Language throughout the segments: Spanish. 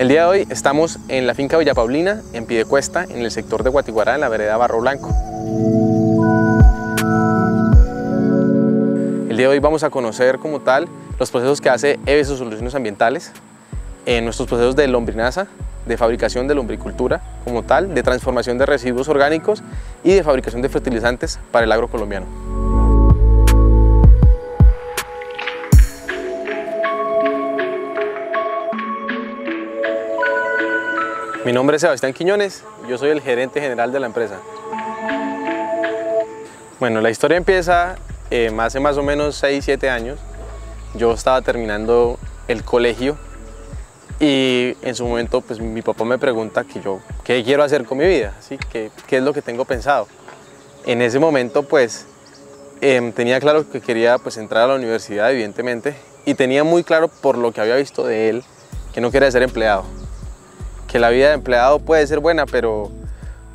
El día de hoy estamos en la finca Villa Paulina, en Piedecuesta, en el sector de Guatiguará, en la vereda Barro Blanco. El día de hoy vamos a conocer como tal los procesos que hace EVES Soluciones Ambientales, en nuestros procesos de lombrinaza, de fabricación de lombricultura como tal, de transformación de residuos orgánicos y de fabricación de fertilizantes para el agro colombiano. Mi nombre es Sebastián Quiñones, yo soy el gerente general de la empresa. Bueno, la historia empieza eh, hace más o menos 6-7 años. Yo estaba terminando el colegio y en su momento pues mi papá me pregunta que yo qué quiero hacer con mi vida, ¿sí? ¿Qué, qué es lo que tengo pensado. En ese momento pues em, tenía claro que quería pues entrar a la universidad evidentemente y tenía muy claro por lo que había visto de él que no quería ser empleado. Que la vida de empleado puede ser buena pero,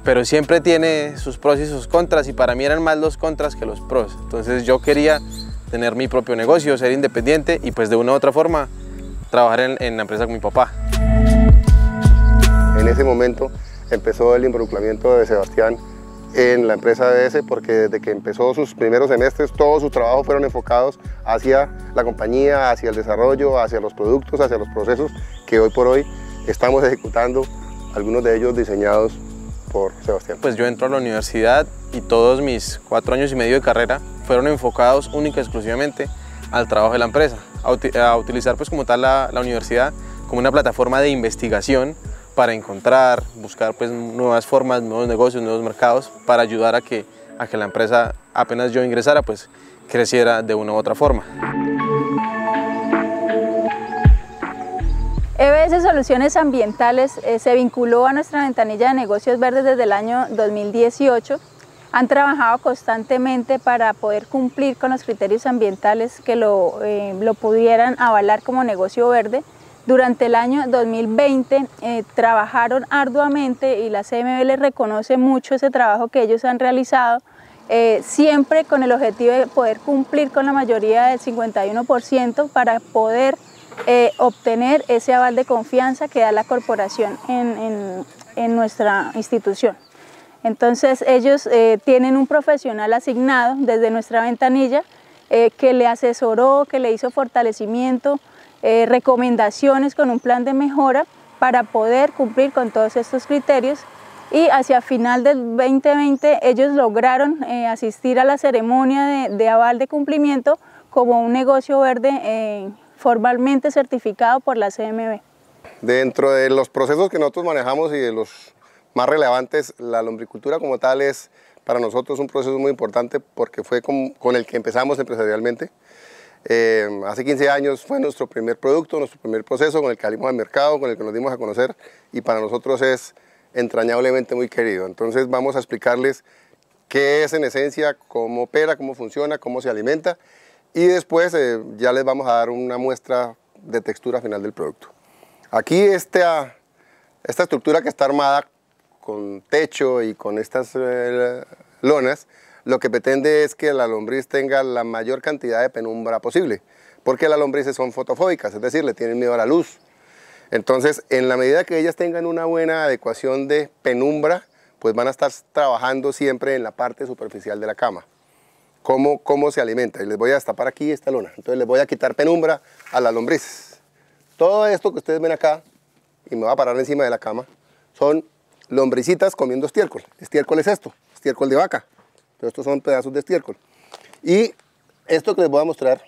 pero siempre tiene sus pros y sus contras y para mí eran más los contras que los pros. Entonces yo quería tener mi propio negocio, ser independiente y pues de una u otra forma trabajar en, la empresa con mi papá. En ese momento empezó el involucramiento de Sebastián en la empresa ABS porque desde que empezó sus primeros semestres todos sus trabajos fueron enfocados hacia la compañía, hacia el desarrollo, hacia los productos, hacia los procesos que hoy por hoy estamos ejecutando, algunos de ellos diseñados por Sebastián. Pues yo entro a la universidad y todos mis cuatro años y medio de carrera fueron enfocados única y exclusivamente al trabajo de la empresa a, utilizar pues como tal la, universidad como una plataforma de investigación para encontrar, buscar pues nuevas formas, nuevos negocios, nuevos mercados para ayudar a que, a que la empresa apenas yo ingresara pues creciera de una u otra forma. EBS Soluciones Ambientales eh, se vinculó a nuestra ventanilla de negocios verdes desde el año 2018 han trabajado constantemente para poder cumplir con los criterios ambientales que lo, eh, lo pudieran avalar como negocio verde. Durante el año 2020 eh, trabajaron arduamente y la CMB les reconoce mucho ese trabajo que ellos han realizado, eh, siempre con el objetivo de poder cumplir con la mayoría del 51% para poder obtener ese aval de confianza que da la corporación en, en nuestra institución. Entonces ellos eh, tienen un profesional asignado desde nuestra ventanilla eh, que le asesoró, que le hizo fortalecimiento, eh, recomendaciones con un plan de mejora para poder cumplir con todos estos criterios y hacia final del 2020 ellos lograron asistir a la ceremonia de, aval de cumplimiento como un negocio verde formalmente certificado por la CMB. Dentro de los procesos que nosotros manejamos y de los más relevantes, la lombricultura como tal es para nosotros un proceso muy importante porque fue con, el que empezamos empresarialmente. Eh, hace 15 años fue nuestro primer producto, nuestro primer proceso con el que salimos al mercado, con el que nos dimos a conocer y para nosotros es entrañablemente muy querido. Entonces vamos a explicarles qué es en esencia, cómo opera, cómo funciona, cómo se alimenta y después eh, ya les vamos a dar una muestra de textura final del producto. Aquí esta, esta estructura que está armada con techo y con estas eh, lonas, lo que pretende es que la lombriz tenga la mayor cantidad de penumbra posible, porque las lombrices son fotofóbicas, es decir, le tienen miedo a la luz. Entonces, en la medida que ellas tengan una buena adecuación de penumbra, pues van a estar trabajando siempre en la parte superficial de la cama. ¿Cómo, cómo se alimenta? Y les voy a destapar aquí esta lona. Entonces les voy a quitar penumbra a las lombrices. Todo esto que ustedes ven acá, y me voy a parar encima de la cama, son lombricitas comiendo estiércol. Estiércol es esto, estiércol de vaca. Pero estos son pedazos de estiércol. Y esto que les voy a mostrar,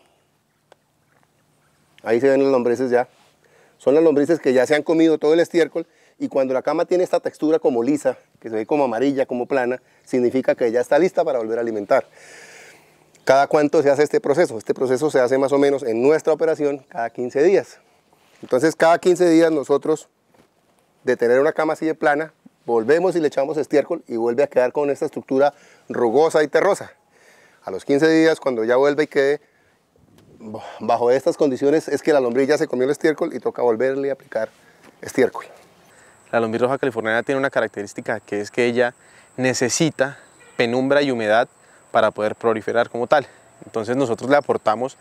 ahí se ven las lombrices ya, son las lombrices que ya se han comido todo el estiércol y cuando la cama tiene esta textura como lisa, que se ve como amarilla, como plana, significa que ya está lista para volver a alimentar. ¿Cada cuánto se hace este proceso? Este proceso se hace más o menos en nuestra operación cada 15 días. Entonces cada 15 días nosotros, de tener una cama así de plana, volvemos y le echamos estiércol y vuelve a quedar con esta estructura rugosa y terrosa. A los 15 días, cuando ya vuelve y quede bajo estas condiciones, es que la lombriz ya se comió el estiércol y toca volverle a aplicar estiércol. La lombriz roja californiana tiene una característica que es que ella necesita penumbra y humedad para poder proliferar como tal. Entonces nosotros le aportamos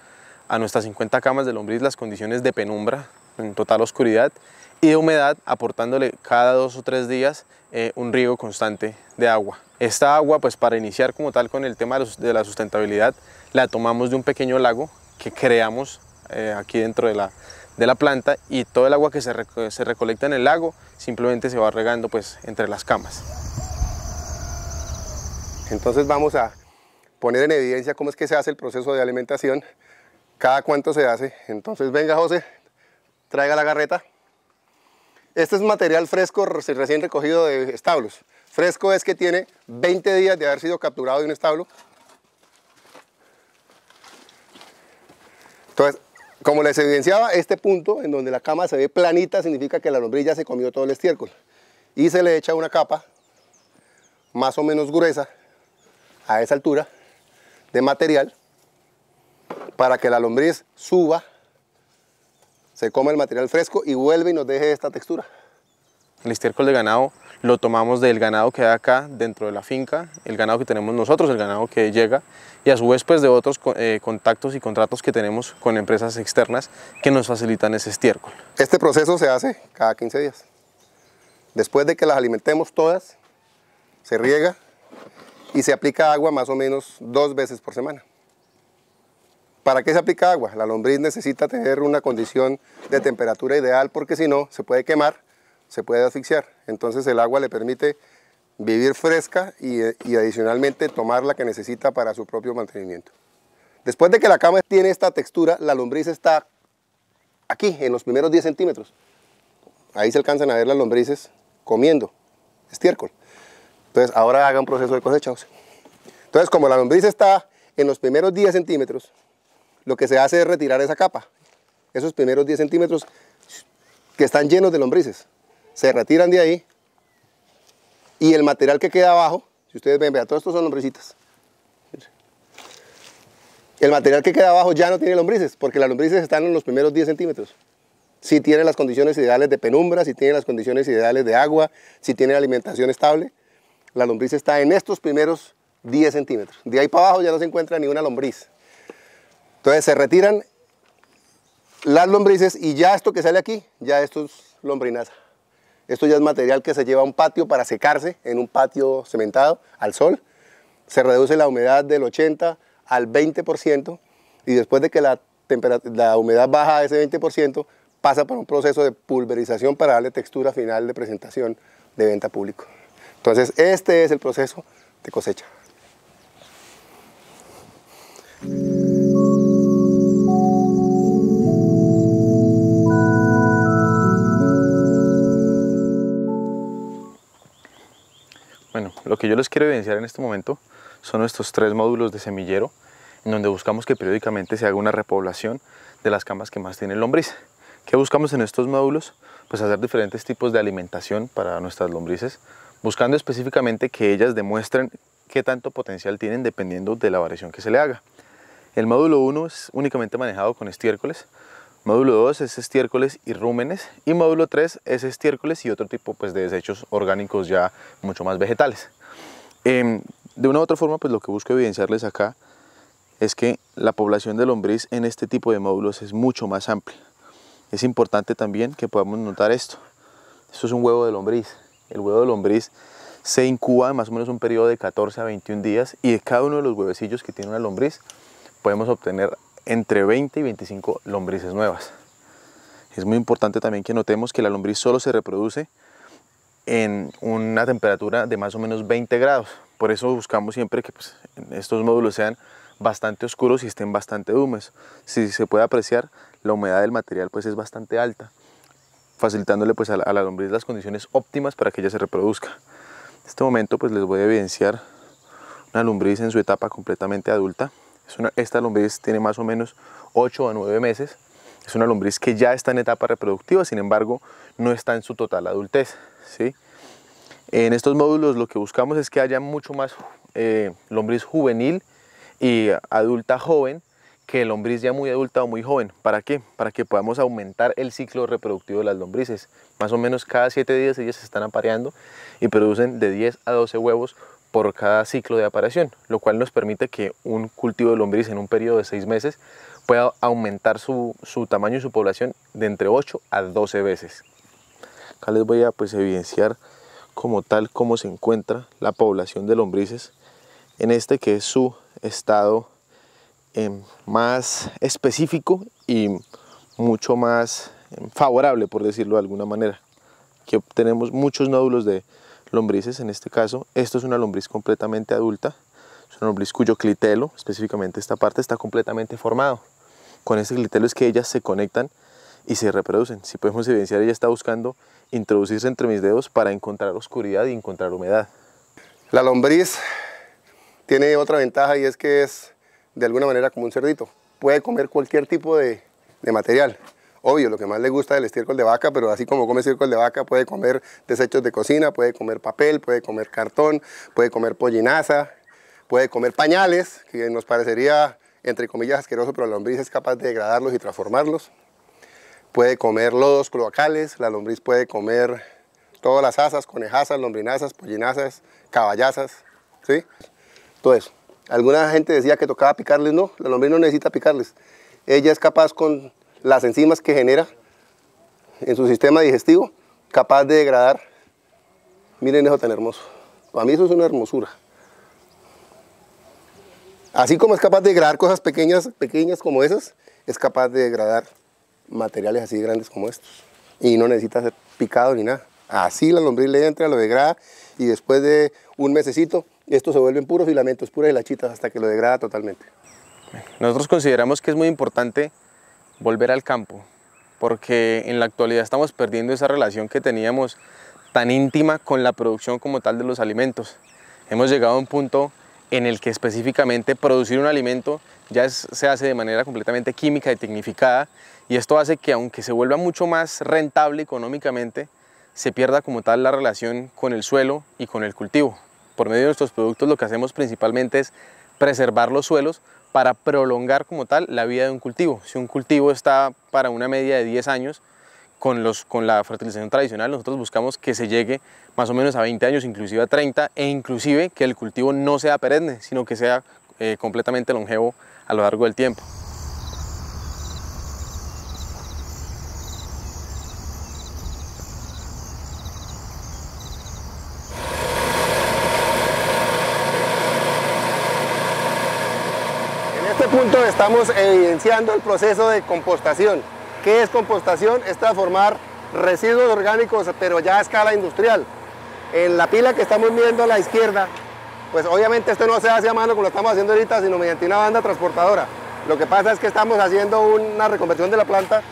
a nuestras 50 camas de lombriz las condiciones de penumbra en total oscuridad y de humedad, aportándole cada dos o tres días eh, un riego constante de agua. Esta agua, pues para iniciar como tal con el tema de la sustentabilidad, la tomamos de un pequeño lago que creamos eh, aquí dentro de la, de la planta y todo el agua que se, se, recolecta en el lago simplemente se va regando pues entre las camas. Entonces vamos a poner en evidencia cómo es que se hace el proceso de alimentación, cada cuánto se hace. Entonces venga José, traiga la garreta. Este es material fresco recién recogido de establos. Fresco es que tiene 20 días de haber sido capturado de un establo. Entonces, como les evidenciaba, este punto en donde la cama se ve planita significa que la lombriz ya se comió todo el estiércol. Y se le echa una capa más o menos gruesa a esa altura de material para que la lombriz suba se come el material fresco y vuelve y nos deje esta textura. El estiércol de ganado lo tomamos del ganado que hay acá dentro de la finca, el ganado que tenemos nosotros, el ganado que llega y a su vez pues de otros eh, contactos y contratos que tenemos con empresas externas que nos facilitan ese estiércol. Este proceso se hace cada 15 días. Después de que las alimentemos todas, se riega y se aplica agua más o menos dos veces por semana. ¿Para qué se aplica agua? La lombriz necesita tener una condición de temperatura ideal porque si no se puede quemar, se puede asfixiar. Entonces el agua le permite vivir fresca y, adicionalmente tomar la que necesita para su propio mantenimiento. Después de que la cama tiene esta textura, la lombriz está aquí, en los primeros 10 centímetros. Ahí se alcanzan a ver las lombrices comiendo estiércol. Entonces ahora haga un proceso de cosecha. Entonces como la lombriz está en los primeros 10 centímetros, lo que se hace es retirar esa capa. Esos primeros 10 centímetros que están llenos de lombrices. Se retiran de ahí y el material que queda abajo, si ustedes ven, vean, todos estos son lombricitas. El material que queda abajo ya no tiene lombrices, porque las lombrices están en los primeros 10 centímetros. Si tiene las condiciones ideales de penumbra, si tiene las condiciones ideales de agua, si tiene alimentación estable, la lombriz está en estos primeros 10 centímetros. De ahí para abajo ya no se encuentra ni una lombriz. Entonces se retiran las lombrices y ya esto que sale aquí, ya esto es lombrinaza. Esto ya es material que se lleva a un patio para secarse en un patio cementado al sol. Se reduce la humedad del 80 al 20% y después de que la, la humedad baja a ese 20%, pasa por un proceso de pulverización para darle textura final de presentación de venta público. Entonces este es el proceso de cosecha. Bueno, lo que yo les quiero evidenciar en este momento son estos tres módulos de semillero en donde buscamos que periódicamente se haga una repoblación de las camas que más tienen lombriz. ¿Qué buscamos en estos módulos? Pues hacer diferentes tipos de alimentación para nuestras lombrices, buscando específicamente que ellas demuestren qué tanto potencial tienen dependiendo de la variación que se le haga. El módulo 1 es únicamente manejado con estiércoles, Módulo 2 es estiércoles y rúmenes y módulo 3 es estiércoles y otro tipo pues, de desechos orgánicos ya mucho más vegetales. Em, de una u otra forma, pues lo que busco evidenciarles acá es que la población de lombriz en este tipo de módulos es mucho más amplia. Es importante también que podamos notar esto. Esto es un huevo de lombriz. El huevo de lombriz se incuba en más o menos un periodo de 14 a 21 días y de cada uno de los huevecillos que tiene una lombriz podemos obtener entre 20 y 25 lombrices nuevas. Es muy importante también que notemos que la lombriz solo se reproduce en una temperatura de más o menos 20 grados. Por eso buscamos siempre que pues, estos módulos sean bastante oscuros y estén bastante húmedos. Si se puede apreciar, la humedad del material pues, es bastante alta, facilitándole pues, a, la, lombriz las condiciones óptimas para que ella se reproduzca. En este momento pues, les voy a evidenciar una lombriz en su etapa completamente adulta esta lombriz tiene más o menos 8 a 9 meses. Es una lombriz que ya está en etapa reproductiva, sin embargo, no está en su total adultez. ¿sí? En estos módulos lo que buscamos es que haya mucho más eh, lombriz juvenil y adulta joven que lombriz ya muy adulta o muy joven. ¿Para qué? Para que podamos aumentar el ciclo reproductivo de las lombrices. Más o menos cada 7 días ellas se están apareando y producen de 10 a 12 huevos por cada ciclo de aparición, lo cual nos permite que un cultivo de lombriz en un periodo de 6 meses pueda aumentar su, tamaño y su población de entre 8 a 12 veces. Acá les voy a pues, evidenciar como tal cómo se encuentra la población de lombrices en este que es su estado em, más específico y mucho más em, favorable, por decirlo de alguna manera. Aquí tenemos muchos nódulos de lombrices en este caso. Esto es una lombriz completamente adulta, es una lombriz cuyo clitelo, específicamente esta parte, está completamente formado. Con este clitelo es que ellas se conectan y se reproducen. Si podemos evidenciar, ella está buscando introducirse entre mis dedos para encontrar oscuridad y encontrar humedad. La lombriz tiene otra ventaja y es que es de alguna manera como un cerdito. Puede comer cualquier tipo de, material. Obvio, lo que más le gusta es el estiércol de vaca, pero así como come estiércol de vaca, puede comer desechos de cocina, puede comer papel, puede comer cartón, puede comer pollinaza, puede comer pañales, que nos parecería entre comillas asqueroso, pero la lombriz es capaz de degradarlos y transformarlos puede comer lodos cloacales, la lombriz puede comer todas las asas, conejazas, lombrinazas, pollinazas, caballazas, ¿sí? Todo eso. Alguna gente decía que tocaba picarles, no, la lombriz no necesita picarles. Ella es capaz con las enzimas que genera en su sistema digestivo, capaz de degradar. Miren eso tan hermoso. Para mí eso es una hermosura. Así como es capaz de degradar cosas pequeñas, pequeñas como esas, es capaz de degradar materiales así grandes como estos. Y no necesita ser picado ni nada. Así la lombriz le entra, lo degrada y después de un mesecito estos se vuelven puros filamentos, puras hilachitas hasta que lo degrada totalmente. Nosotros consideramos que es muy importante volver al campo porque en la actualidad estamos perdiendo esa relación que teníamos tan íntima con la producción como tal de los alimentos. Hemos llegado a un punto en el que específicamente producir un alimento ya se hace de manera completamente química y tecnificada y esto hace que aunque se vuelva mucho más rentable económicamente, se pierda como tal la relación con el suelo y con el cultivo. Por medio de nuestros productos lo que hacemos principalmente es preservar los suelos para prolongar como tal la vida de un cultivo. Si un cultivo está para una media de 10 años, con, los, con la fertilización tradicional nosotros buscamos que se llegue más o menos a 20 años, inclusive a 30, e inclusive que el cultivo no sea perenne, sino que sea eh, completamente longevo a lo largo del tiempo. En este punto estamos evidenciando el proceso de compostación. ¿Qué es compostación? Es transformar residuos orgánicos, pero ya a escala industrial. En la pila que estamos viendo a la izquierda, pues obviamente esto no se hace a mano como lo estamos haciendo ahorita, sino mediante una banda transportadora. Lo que pasa es que estamos haciendo una reconversión de la planta,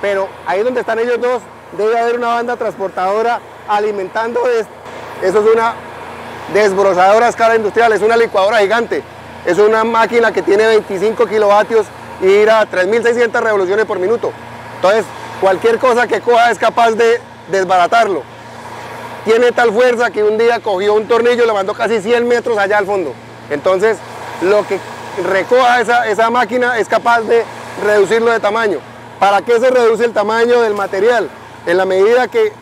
pero ahí donde están ellos dos, debe haber una banda transportadora alimentando esto. Eso es una desbrozadora a escala industrial, es una licuadora gigante. Es una máquina que tiene 25 kilovatios y ir a 3.600 revoluciones por minuto. Entonces, cualquier cosa que coja es capaz de desbaratarlo tiene tal fuerza que un día cogió un tornillo y lo mandó casi 100 metros allá al fondo. Entonces, lo que recoja esa, esa máquina es capaz de reducirlo de tamaño. ¿Para qué se reduce el tamaño del material? En la medida que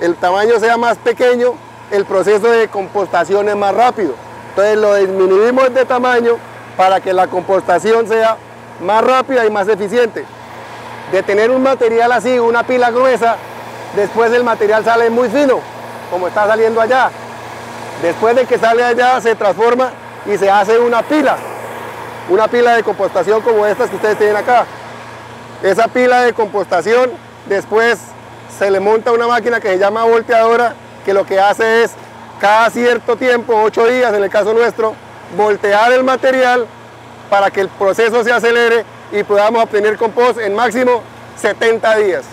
el tamaño sea más pequeño, el proceso de compostación es más rápido. Entonces lo disminuimos de tamaño para que la compostación sea más rápida y más eficiente. De tener un material así, una pila gruesa, después el material sale muy fino como está saliendo allá. Después de que sale allá se transforma y se hace una pila, una pila de compostación como estas que ustedes tienen acá. Esa pila de compostación después se le monta una máquina que se llama volteadora que lo que hace es cada cierto tiempo, ocho días en el caso nuestro, voltear el material para que el proceso se acelere y podamos obtener compost en máximo 70 días.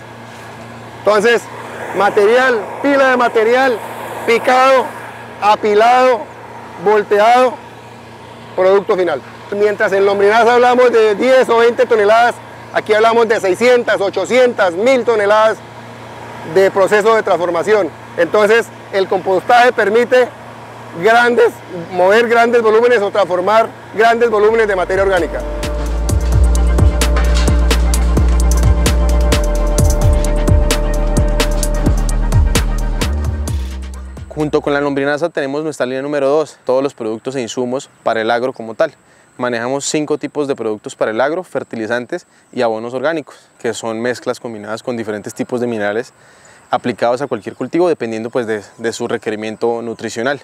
Entonces, material, pila de material, picado, apilado, volteado, producto final. Mientras en lombrinaza hablamos de 10 o 20 toneladas, aquí hablamos de 600, 800, 1000 toneladas de proceso de transformación. Entonces, el compostaje permite grandes, mover grandes volúmenes o transformar grandes volúmenes de materia orgánica. Junto con la lombrinaza tenemos nuestra línea número 2, todos los productos e insumos para el agro como tal. Manejamos cinco tipos de productos para el agro, fertilizantes y abonos orgánicos, que son mezclas combinadas con diferentes tipos de minerales aplicados a cualquier cultivo dependiendo pues de, su requerimiento nutricional.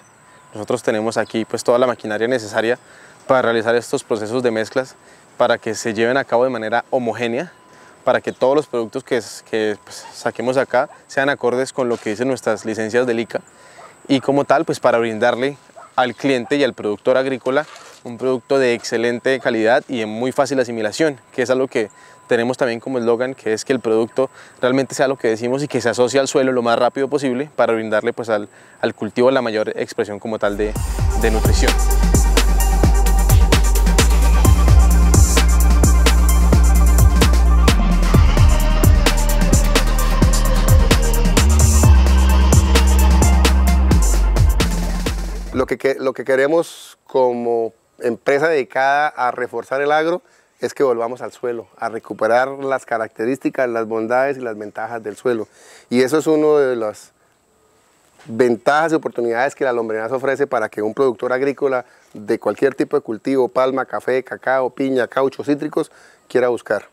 Nosotros tenemos aquí pues toda la maquinaria necesaria para realizar estos procesos de mezclas para que se lleven a cabo de manera homogénea, para que todos los productos que, que pues, saquemos acá sean acordes con lo que dicen nuestras licencias del ICA y como tal pues para brindarle al cliente y al productor agrícola un producto de excelente calidad y en muy fácil asimilación, que es algo que tenemos también como eslogan, que es que el producto realmente sea lo que decimos y que se asocie al suelo lo más rápido posible para brindarle pues, al, al cultivo la mayor expresión como tal de, de nutrición. Lo que, lo que queremos como empresa dedicada a reforzar el agro es que volvamos al suelo, a recuperar las características, las bondades y las ventajas del suelo. Y eso es una de las ventajas y oportunidades que la lombrinaza ofrece para que un productor agrícola de cualquier tipo de cultivo, palma, café, cacao, piña, caucho, cítricos, quiera buscar.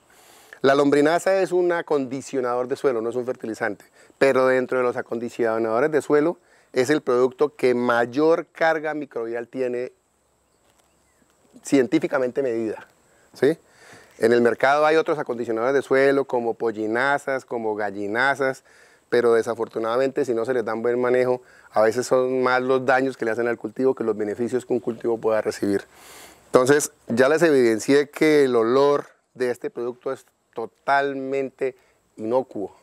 La lombrinaza es un acondicionador de suelo, no es un fertilizante, pero dentro de los acondicionadores de suelo es el producto que mayor carga microbial tiene científicamente medida. ¿sí? En el mercado hay otros acondicionadores de suelo como pollinazas, como gallinazas, pero desafortunadamente si no se les dan buen manejo, a veces son más los daños que le hacen al cultivo que los beneficios que un cultivo pueda recibir. Entonces ya les evidencié que el olor de este producto es totalmente inocuo.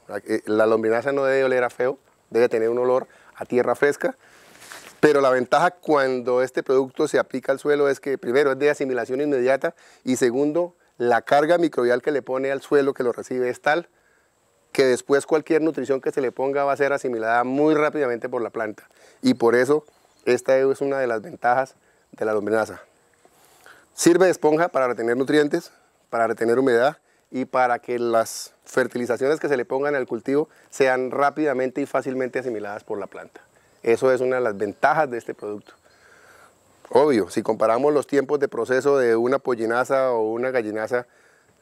La lombrinaza no debe oler a feo, debe tener un olor a tierra fresca, pero la ventaja cuando este producto se aplica al suelo es que primero es de asimilación inmediata y segundo, la carga microbial que le pone al suelo que lo recibe es tal que después cualquier nutrición que se le ponga va a ser asimilada muy rápidamente por la planta. Y por eso esta es una de las ventajas de la lombrinaza. Sirve de esponja para retener nutrientes, para retener humedad y para que las fertilizaciones que se le pongan al cultivo sean rápidamente y fácilmente asimiladas por la planta. Eso es una de las ventajas de este producto. Obvio, si comparamos los tiempos de proceso de una pollinaza o una gallinaza,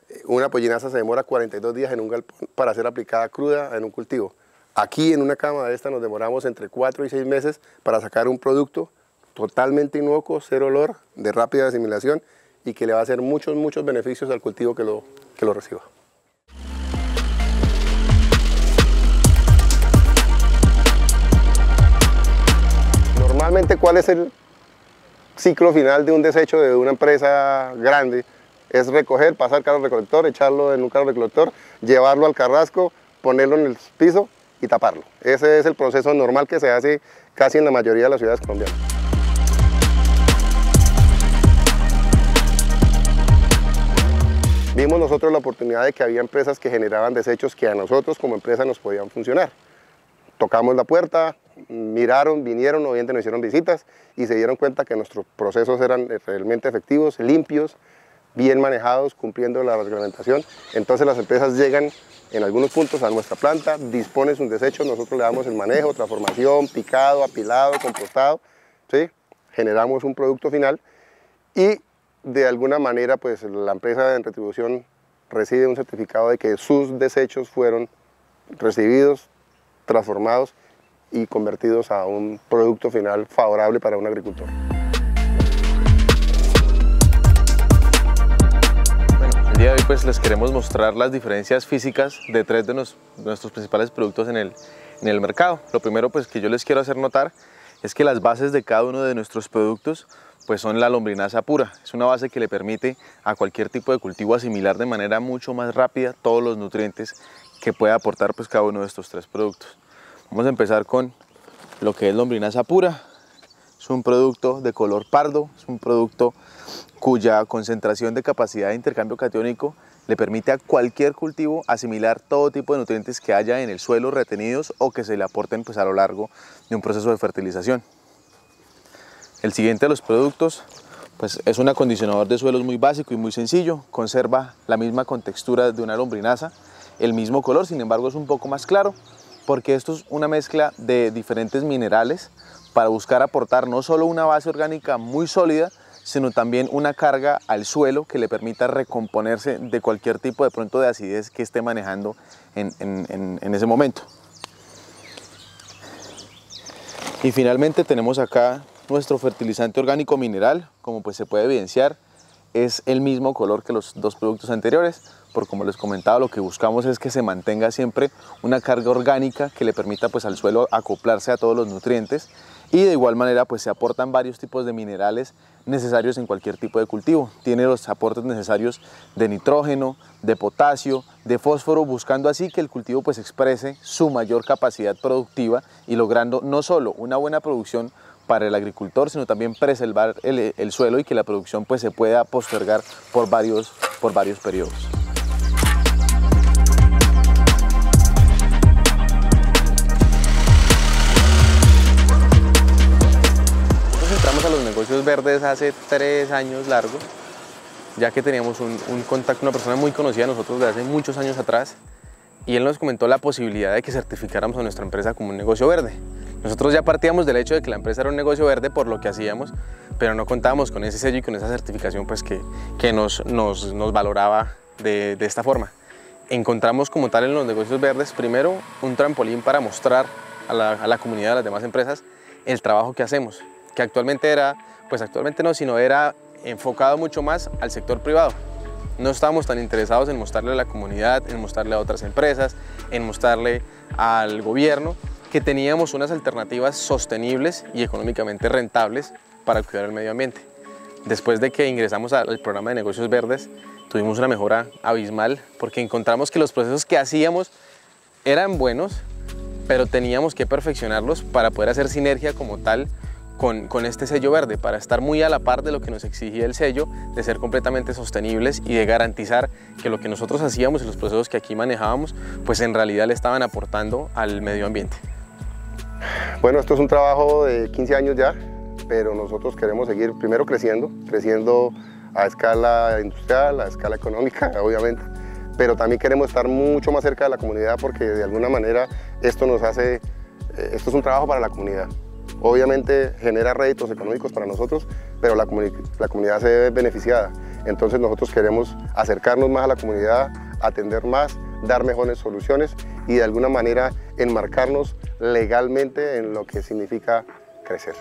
eh, una pollinaza se demora 42 días en un galpón para ser aplicada cruda en un cultivo. Aquí en una cama de esta nos demoramos entre 4 y 6 meses para sacar un producto totalmente inocuo, cero olor, de rápida asimilación y que le va a hacer muchos, muchos beneficios al cultivo que lo, que lo reciba. ¿Cuál es el ciclo final de un desecho de una empresa grande? Es recoger, pasar carro recolector, echarlo en un carro recolector, llevarlo al carrasco, ponerlo en el piso y taparlo. Ese es el proceso normal que se hace casi en la mayoría de las ciudades colombianas. Vimos nosotros la oportunidad de que había empresas que generaban desechos que a nosotros como empresa nos podían funcionar. Tocamos la puerta, miraron, vinieron, obviamente nos hicieron visitas y se dieron cuenta que nuestros procesos eran realmente efectivos, limpios, bien manejados, cumpliendo la reglamentación. Entonces las empresas llegan en algunos puntos a nuestra planta, disponen sus desechos, nosotros le damos el manejo, transformación, picado, apilado, compostado, ¿sí? generamos un producto final y de alguna manera pues la empresa en retribución recibe un certificado de que sus desechos fueron recibidos, transformados y convertidos a un producto final favorable para un agricultor. Bueno, el día de hoy pues les queremos mostrar las diferencias físicas de tres de nuestros principales productos en el, en el mercado. Lo primero pues que yo les quiero hacer notar es que las bases de cada uno de nuestros productos pues son la lombrinaza pura. Es una base que le permite a cualquier tipo de cultivo asimilar de manera mucho más rápida todos los nutrientes que puede aportar pues cada uno de estos tres productos. Vamos a empezar con lo que es lombrinaza pura. Es un producto de color pardo, es un producto cuya concentración de capacidad de intercambio catiónico le permite a cualquier cultivo asimilar todo tipo de nutrientes que haya en el suelo retenidos o que se le aporten pues, a lo largo de un proceso de fertilización. El siguiente de los productos pues, es un acondicionador de suelos muy básico y muy sencillo, conserva la misma contextura de una lombrinaza, el mismo color, sin embargo es un poco más claro, porque esto es una mezcla de diferentes minerales para buscar aportar no solo una base orgánica muy sólida, sino también una carga al suelo que le permita recomponerse de cualquier tipo de pronto de acidez que esté manejando en, ese momento. Y finalmente tenemos acá nuestro fertilizante orgánico mineral, como pues se puede evidenciar, es el mismo color que los dos productos anteriores, por como les comentaba, lo que buscamos es que se mantenga siempre una carga orgánica que le permita pues al suelo acoplarse a todos los nutrientes y de igual manera pues se aportan varios tipos de minerales necesarios en cualquier tipo de cultivo. Tiene los aportes necesarios de nitrógeno, de potasio, de fósforo, buscando así que el cultivo pues exprese su mayor capacidad productiva y logrando no solo una buena producción para el agricultor, sino también preservar el, el suelo y que la producción pues se pueda postergar por varios, por varios periodos. Negocios verdes hace tres años largos, ya que teníamos un, un contacto, una persona muy conocida de nosotros de hace muchos años atrás, y él nos comentó la posibilidad de que certificáramos a nuestra empresa como un negocio verde. Nosotros ya partíamos del hecho de que la empresa era un negocio verde por lo que hacíamos, pero no contábamos con ese sello y con esa certificación pues que, que nos, nos, nos valoraba de, de esta forma. Encontramos como tal en los negocios verdes, primero, un trampolín para mostrar a la, a la comunidad, a las demás empresas, el trabajo que hacemos, que actualmente era, pues actualmente no, sino era enfocado mucho más al sector privado. No estábamos tan interesados en mostrarle a la comunidad, en mostrarle a otras empresas, en mostrarle al gobierno que teníamos unas alternativas sostenibles y económicamente rentables para cuidar el medio ambiente. Después de que ingresamos al programa de negocios verdes, tuvimos una mejora abismal porque encontramos que los procesos que hacíamos eran buenos, pero teníamos que perfeccionarlos para poder hacer sinergia como tal con, este sello verde, para estar muy a la par de lo que nos exigía el sello, de ser completamente sostenibles y de garantizar que lo que nosotros hacíamos y los procesos que aquí manejábamos, pues en realidad le estaban aportando al medio ambiente. Bueno, esto es un trabajo de 15 años ya, pero nosotros queremos seguir primero creciendo, creciendo a escala industrial, a escala económica, obviamente, pero también queremos estar mucho más cerca de la comunidad porque de alguna manera esto nos hace, eh, esto es un trabajo para la comunidad. Obviamente genera réditos económicos para nosotros, pero la, la comunidad se ve beneficiada. Entonces nosotros queremos acercarnos más a la comunidad, atender más, dar mejores soluciones y de alguna manera enmarcarnos legalmente en lo que significa crecer.